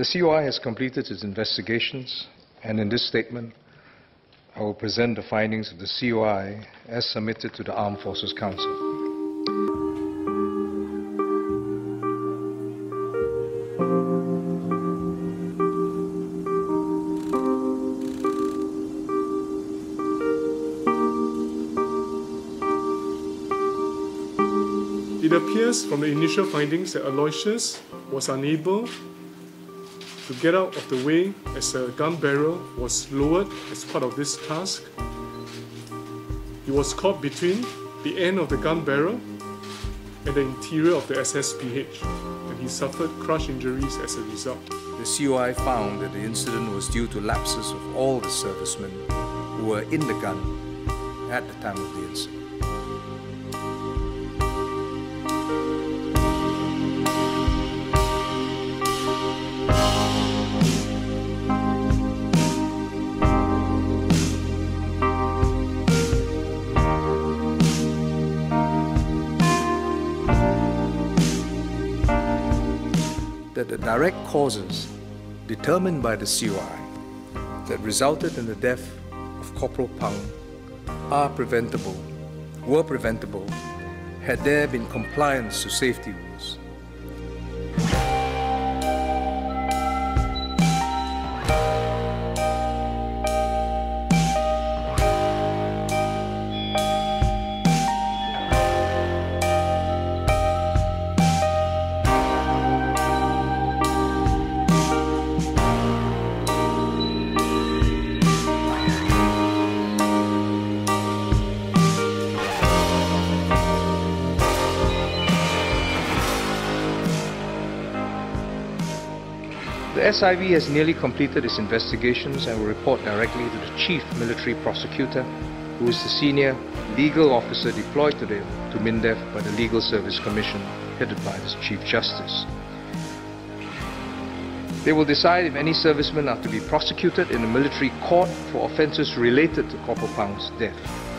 The COI has completed its investigations, and in this statement, I will present the findings of the COI as submitted to the Armed Forces Council. It appears from the initial findings that Aloysius was unable to get out of the way as the gun barrel was lowered as part of this task. He was caught between the end of the gun barrel and the interior of the SSPH, and he suffered crush injuries as a result. The COI found that the incident was due to lapses of all the servicemen who were in the gun at the time of the incident. That the direct causes determined by the COI that resulted in the death of Corporal Pang are preventable, were preventable, had there been compliance to safety rules. The SIB has nearly completed its investigations and will report directly to the Chief Military Prosecutor, who is the senior legal officer deployed to, the, to MINDEF by the Legal Service Commission, headed by the Chief Justice. They will decide if any servicemen are to be prosecuted in a military court for offences related to Corporal Pang's death.